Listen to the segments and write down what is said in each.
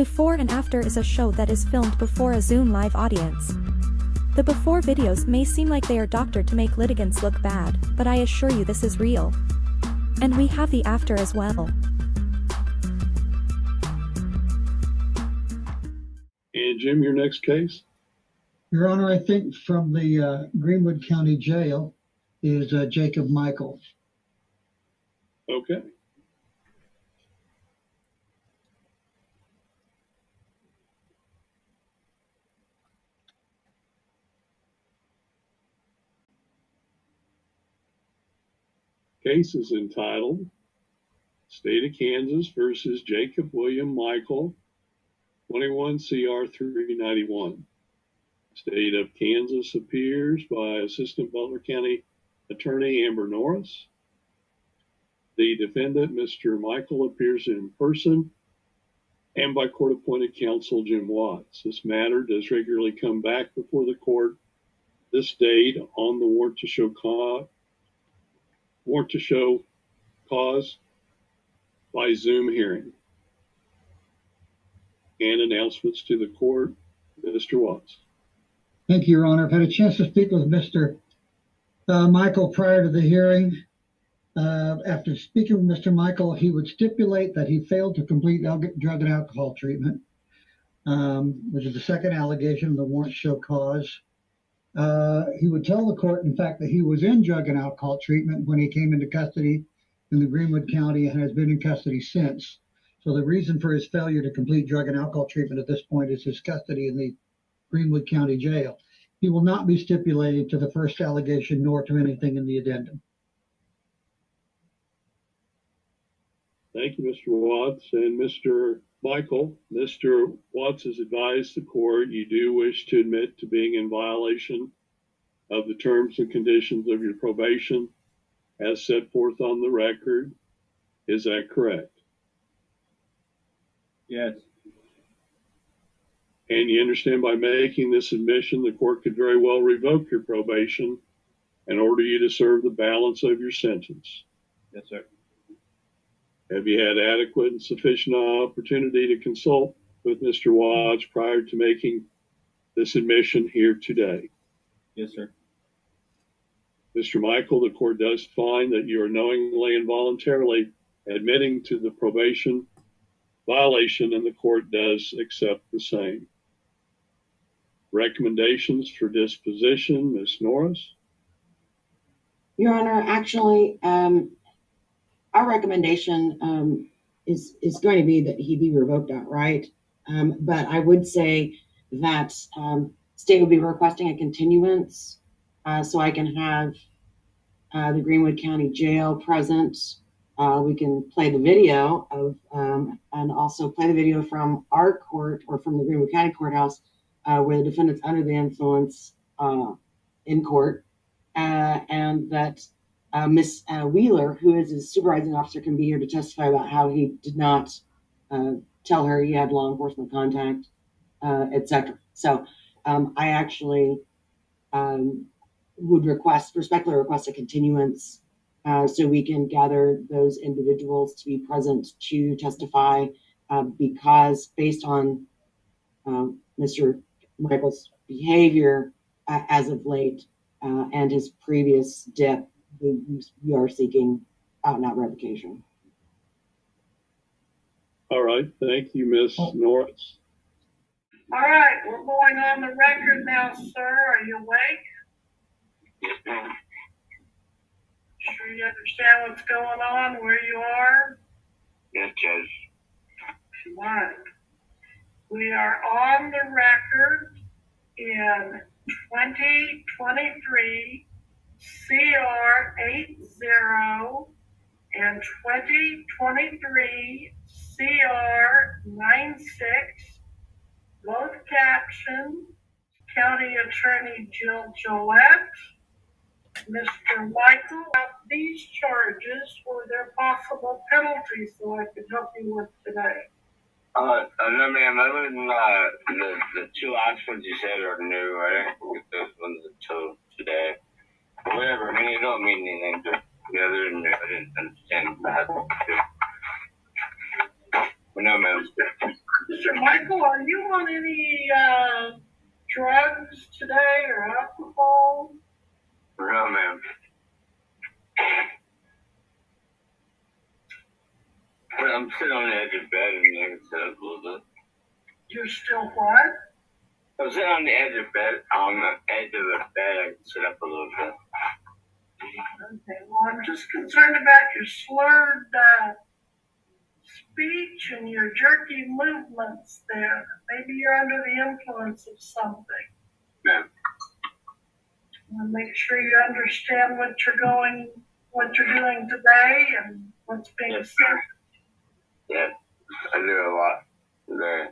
Before and After is a show that is filmed before a Zoom live audience. The before videos may seem like they are doctored to make litigants look bad, but I assure you this is real. And we have the after as well. And Jim, your next case? Your Honor, I think from the uh, Greenwood County Jail is uh, Jacob Michael. Okay. Case is entitled State of Kansas versus Jacob William Michael, 21 CR 391. State of Kansas appears by Assistant Butler County Attorney Amber Norris. The defendant, Mr. Michael, appears in person and by court appointed counsel Jim Watts. This matter does regularly come back before the court this date on the warrant to show cause, warrant to show cause by Zoom hearing. And announcements to the court, Mr. Watts. Thank you, Your Honor. I've had a chance to speak with Mr. Uh, Michael prior to the hearing. Uh, after speaking with Mr. Michael, he would stipulate that he failed to complete drug and alcohol treatment, um, which is the second allegation the warrant to show cause. Uh, he would tell the court, in fact, that he was in drug and alcohol treatment when he came into custody in the Greenwood County and has been in custody since. So the reason for his failure to complete drug and alcohol treatment at this point is his custody in the Greenwood County Jail. He will not be stipulating to the first allegation nor to anything in the addendum. Thank you, Mr. Watts. And Mr. Michael, Mr. Watts has advised the court you do wish to admit to being in violation of the terms and conditions of your probation as set forth on the record. Is that correct? Yes. And you understand by making this admission, the court could very well revoke your probation and order you to serve the balance of your sentence. Yes, sir. Have you had adequate and sufficient opportunity to consult with Mr. Watts prior to making this admission here today? Yes, sir. Mr. Michael, the court does find that you are knowingly and voluntarily admitting to the probation violation, and the court does accept the same. Recommendations for disposition, Ms. Norris? Your Honor, actually, um, our recommendation um, is is going to be that he be revoked outright. Um, but I would say that um, state would be requesting a continuance uh, so I can have uh, the Greenwood County Jail present. Uh, we can play the video of um, and also play the video from our court or from the Greenwood County Courthouse uh, where the defendant's under the influence uh, in court, uh, and that uh, Miss uh, Wheeler, who is his supervising officer, can be here to testify about how he did not uh, tell her he had law enforcement contact, etc. So um, I actually um, would request, respectfully request a continuance so we can gather those individuals to be present to testify because based on Mr. Michael's behavior uh, as of late uh, and his previous dip, we, we are seeking out and out revocation. All right. Thank you, Ms. Oh. Norris. All right. We're going on the record now, sir. Are you awake? Yes, ma'am. Sure you understand what's going on, where you are? Yes, Judge. Right. We are on the record in 2023 CR 80 and 2023 CR 96, both captioned County Attorney Jill Gillette, Mr. Michael. These charges were there possible penalties so I could help you with today? Uh, no, ma'am. Other than uh, the the two last ones you said are new. Get those ones until today. Whatever. I mean, it don't mean anything. Just the other than I didn't understand that. But no, ma'am. Mr. Michael, are you on any, uh, drugs today or alcohol? No, ma'am. But I'm sitting on the edge of bed and I can sit up a little bit. You're still what? I'm sitting on the edge of bed, on the edge of the bed, I sit up a little bit. Okay, well, I'm just concerned about your slurred, uh, speech and your jerky movements there. Maybe you're under the influence of something. Ma'am. And make sure you understand what you're going, what you're doing today and what's being Yes. said. Yeah, I do a lot today.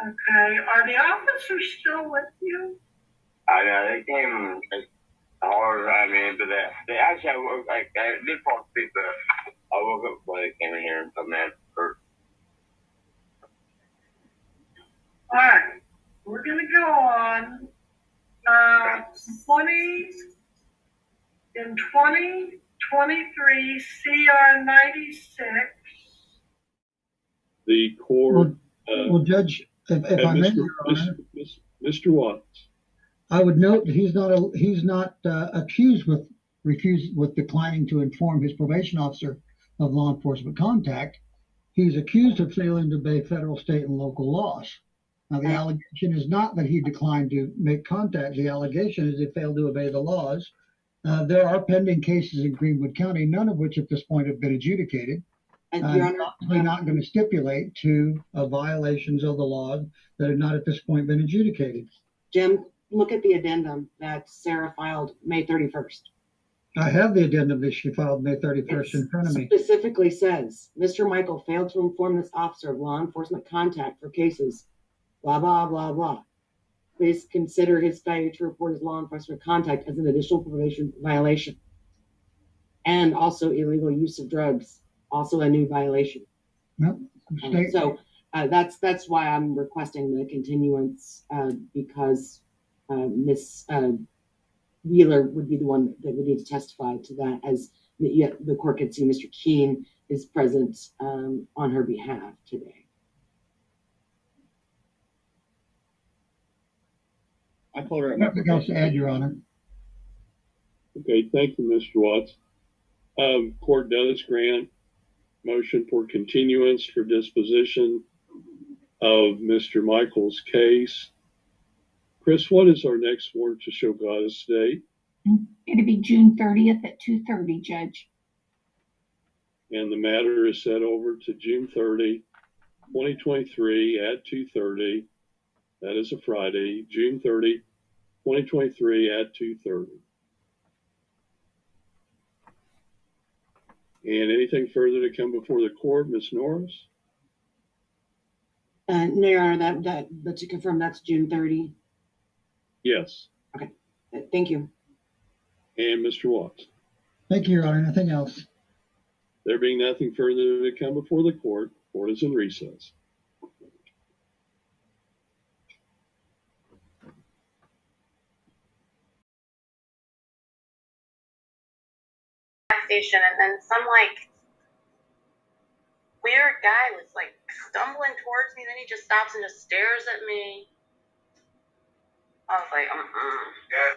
Okay, are the officers still with you? I know they came like hard I mean, but they, they actually I woke like I did fall asleep, but I woke up before they came in here and put me at first. Alright, we're gonna go on, uh, twenty, in twenty twenty-three CR ninety-six. The court, Well, uh, well, Judge, if, if I may, Mr. Your Honor, Mr. Mr. Watts. I would note that he's not, a- he's not uh, accused with recused, with declining to inform his probation officer of law enforcement contact. He's accused of failing to obey federal, state, and local laws. Now, the allegation is not that he declined to make contact. The allegation is he failed to obey the laws. Uh, there are pending cases in Greenwood County, none of which at this point have been adjudicated. And I'm Honor, not going to stipulate to uh, violations of the law that have not at this point been adjudicated. Jim, look at the addendum that Sarah filed May thirty-first. I have the addendum that she filed May 31st in front of me. It specifically says, Mr. Michael failed to inform this officer of law enforcement contact for cases, blah, blah, blah, blah. Please consider his failure to report his law enforcement contact as an additional probation violation. And also illegal use of drugs, also a new violation. Yep. Um, State, So uh, that's that's why I'm requesting the continuance uh, because uh, Miss uh, Wheeler would be the one that would need to testify to that, as the, yet the court could see Mr. Keene is present um, on her behalf today. I told her. up. nothing else to add, Your Honor. Okay, thank you, Mr. Watts. Um, court does grant motion for continuance for disposition of Mr. Michael's case. Chris, what is our next warrant to show cause date? It'll be June thirtieth at two thirty, Judge. And the matter is set over to June 30, 2023 at 2:30. That is a Friday, June 30, 2023 at 2:30. And anything further to come before the court, Ms. Norris? Uh, no, Your Honor, that that but to confirm that's June 30. Yes. Okay, Thank you. And Mr. Watts? Thank you, Your Honor. Nothing else. There being nothing further to come before the court, court is in recess. Gas station and then some like weird guy was like stumbling towards me then he just stops and just stares at me i was like uh-uh Yeah.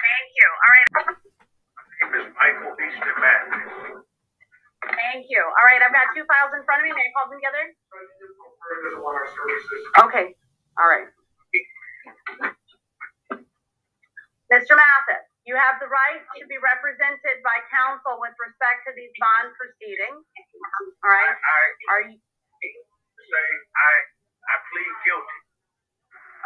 thank you all right Michael Easter Matt. Thank you all right i've got two files in front of me may i call them together okay all right mr mathis you have the right to be represented by counsel with respect to these bond proceedings all right I are you say I I plead guilty.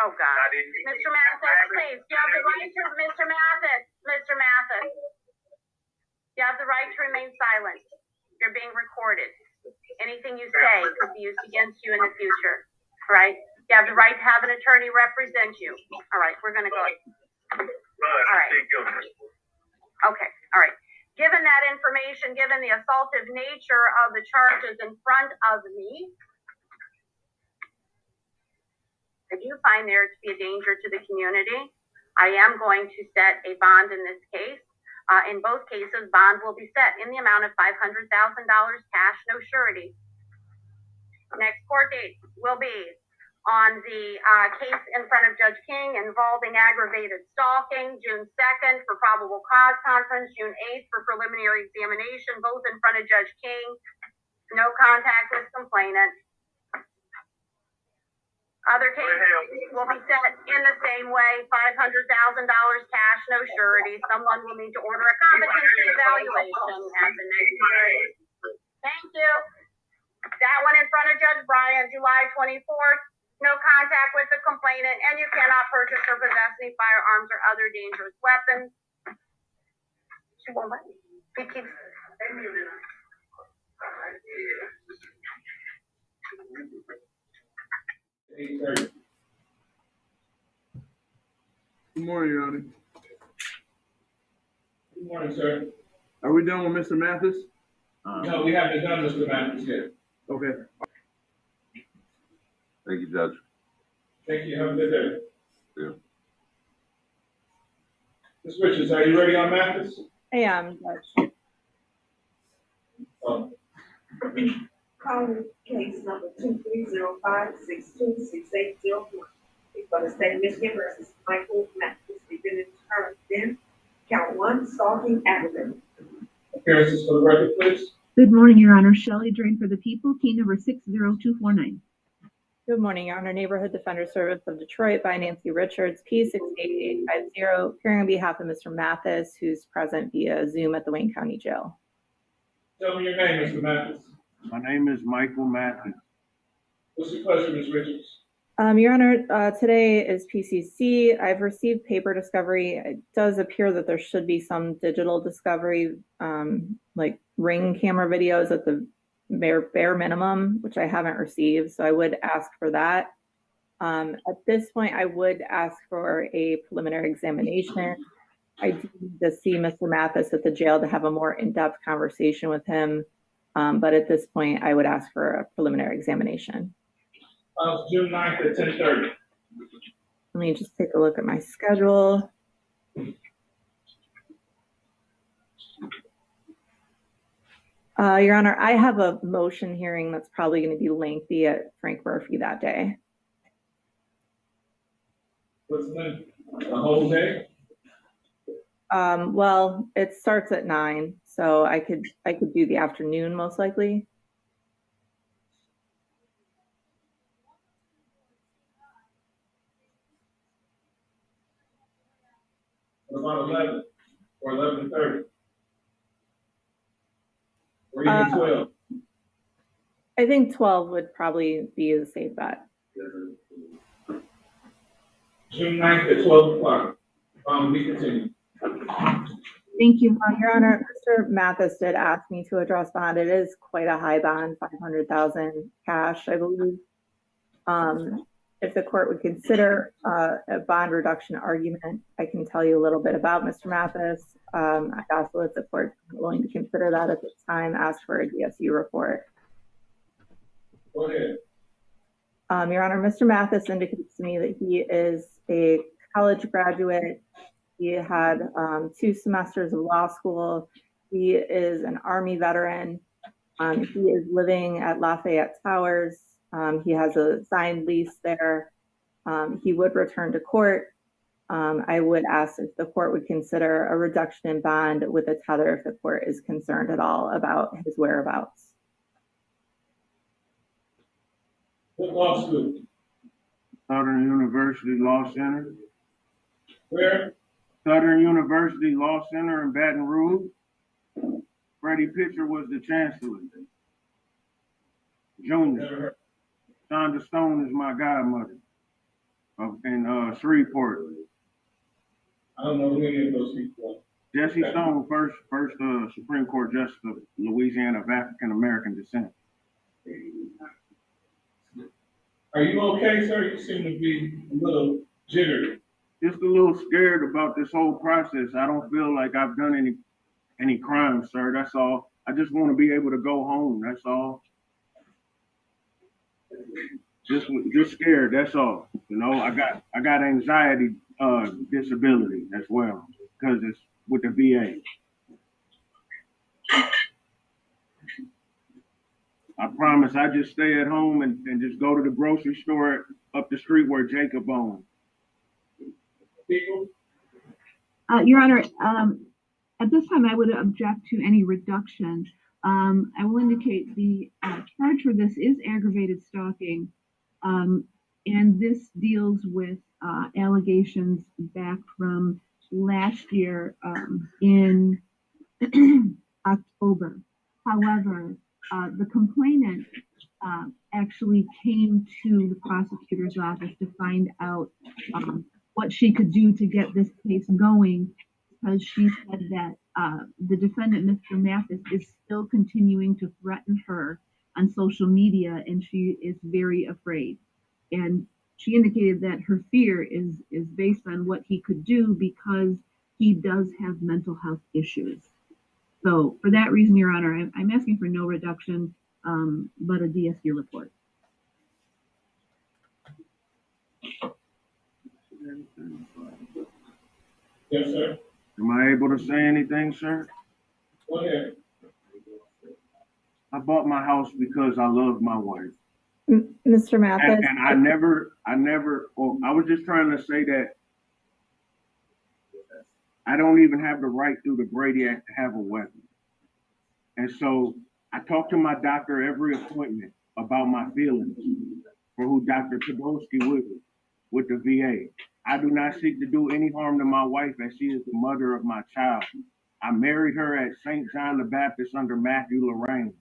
oh god. Mr. Mathis, please, you have the right to, Mr. Mathis, Mr. Mathis. You have the right to remain silent. You're being recorded. Anything you say could be used against you in the future, right? You have the right to have an attorney represent you. All right, we're gonna go. All right. Okay, all right. Given that information, given the assaultive nature of the charges in front of me, I do find there to be a danger to the community. I am going to set a bond in this case. Uh, in both cases, bond will be set in the amount of $500,000 cash, no surety. Next court date will be on the uh, case in front of Judge King involving aggravated stalking, June 2nd for probable cause conference, June 8th for preliminary examination, both in front of Judge King. No contact with complainant. Other cases will be set in the same way, $500,000 cash, no surety. Someone will need to order a competency evaluation at the next hearing. Thank you. That one in front of Judge Bryan, July 24th. No contact with the complainant, and you cannot purchase or possess any firearms or other dangerous weapons. She won't let me. He keeps. Eight thirty. Good morning, Your Honor. Good morning, sir. Are we done with Mr. Mathis? No, we haven't done Mr. Mathis yet. Okay. Thank you, Judge. Thank you, have a good day. Yeah. Ms. Richards, are you ready on Mathis? I am, Judge. Um, Calling case number two three zero five six two six eight zero one. For the state of Michigan versus Michael Mathis, defendant Charles Dent, count one, stalking aggravated. Appearances for the record, please. Good morning, Your Honor. Shelley Drain for the People, key number 60249. Good morning, Your Honor. Neighborhood Defender Service of Detroit by Nancy Richards, P six eight eight five zero, appearing on behalf of Mr. Mathis, who's present via Zoom at the Wayne County Jail. Tell me your name, Mr. Mathis. My name is Michael Mathis. What's the question, Ms. Richards? Um, Your Honor, uh, today is PCC. I've received paper discovery. It does appear that there should be some digital discovery, um, like ring camera videos at the bare, bare minimum, which I haven't received. So I would ask for that. Um, at this point, I would ask for a preliminary examination. I do need to see Mr. Mathis at the jail to have a more in-depth conversation with him. Um, but at this point, I would ask for a preliminary examination. Uh, June ninth at ten thirty. Let me just take a look at my schedule. Uh, Your Honor, I have a motion hearing that's probably going to be lengthy at Frank Murphy that day. What's the, the whole day? Um, well, it starts at nine, so I could, I could do the afternoon most likely. What about eleven or eleven thirty? Or even Uh, twelve? I think twelve would probably be a safe bet. June ninth at twelve o'clock. Um, we continue. Thank you. Your Honor, Mr. Mathis did ask me to address bond. It is quite a high bond, five hundred thousand cash, I believe. Um, if the court would consider, uh, a bond reduction argument, I can tell you a little bit about Mr. Mathis. Um, I also, if the court willing to consider that at this time, ask for a DSU report. Go ahead. Um, Your Honor, Mr. Mathis indicates to me that he is a college graduate. He had um, two semesters of law school. He is an Army veteran. Um, he is living at Lafayette Towers. Um, he has a signed lease there. Um, he would return to court. Um, I would ask if the court would consider a reduction in bond with a tether if the court is concerned at all about his whereabouts. What law school? Southern University Law Center. Where? Southern University Law Center in Baton Rouge. Freddie Pitcher was the chancellor. Junior. Shonda Stone is my godmother. Of, in, uh, Shreveport. I don't know who any of those people Jesse Stone, first, first, uh, Supreme Court Justice of Louisiana of African American descent. Are you okay, sir? You seem to be a little jittery. Just a little scared about this whole process. I don't feel like I've done any, any crimes, sir. That's all. I just want to be able to go home. That's all. Just, just scared. That's all. You know, I got, I got anxiety uh, disability as well, because it's with the VA. I promise I just stay at home and, and just go to the grocery store up the street where Jacob owns. People, Uh, Your Honor, um, at this time, I would object to any reduction. Um, I will indicate the, uh, charge for this is aggravated stalking. Um, and this deals with, uh, allegations back from last year, um, in October. However, uh, the complainant, uh, actually came to the prosecutor's office to find out, um, what she could do to get this case going because she said that uh, the defendant, Mr. Mathis, is still continuing to threaten her on social media and she is very afraid. And she indicated that her fear is, is based on what he could do because he does have mental health issues. So for that reason, Your Honor, I'm, I'm asking for no reduction, um, but a DSU report. Yes, sir. Am I able to say anything, sir? Go ahead. I bought my house because I love my wife. M- Mr. Mathis? And, and I never, I never, well, I was just trying to say that I don't even have the right through the Brady Act to have a weapon. And so I talk to my doctor every appointment about my feelings for who Dr. Podolsky with, with the VA. I do not seek to do any harm to my wife as she is the mother of my child. I married her at St. John the Baptist under Matthew Lorraine.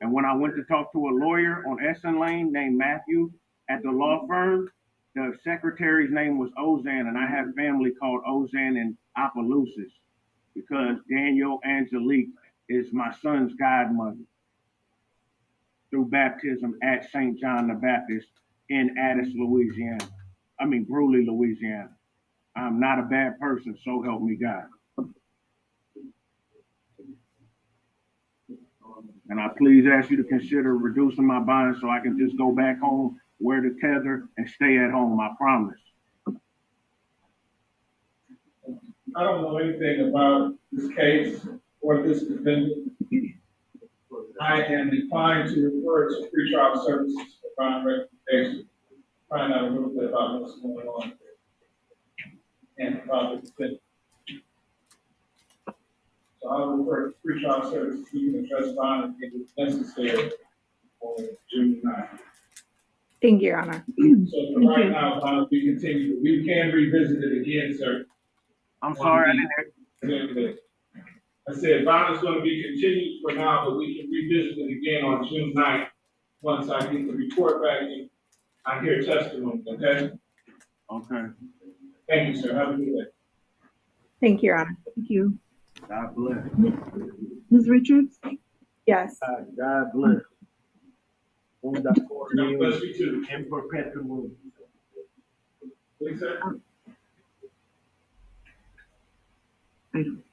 And when I went to talk to a lawyer on Essen Lane named Matthew at the law firm, the secretary's name was Ozan, and I have family called Ozan and Opelousas because Daniel Angelique is my son's godmother through baptism at St. John the Baptist in Addis, Louisiana. I mean, Brusly, Louisiana. I'm not a bad person, so help me God. And I please ask you to consider reducing my bond so I can just go back home, wear the tether, and stay at home. I promise. I don't know anything about this case or this defendant. I am inclined to refer to pretrial services for bond recommendation, find out a little bit about what's going on and about the defendant. So I'll refer to pretrial services, you can address bond if it's necessary for June 9th. Thank you, Your Honor. So for right now, bond will be continued, we can revisit it again, sir. I'm sorry, I didn't hear. I said bond is gonna be continued for now, but we can revisit it again on June 9th, once I get the report back and I hear testimony, okay? Okay. Thank you, sir, have a good day. Thank you, Your Honor. Thank you. God bless. Ms. Richards? Yes. Uh, God bless. God bless you too. In perpetual. Please, sir. I don't.